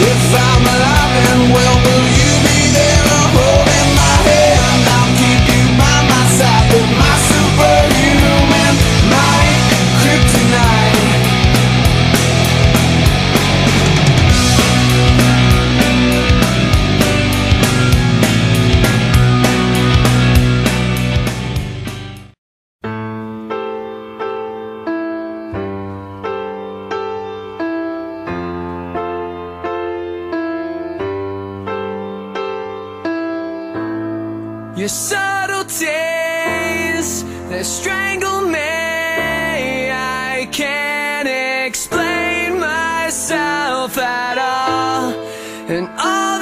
If I'm alive and well Your subtle taste that strangle me. I can't explain myself at all. And all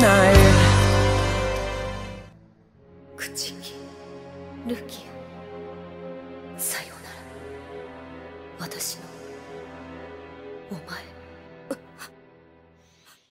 口に朽ちルキアさよなら。私のお前。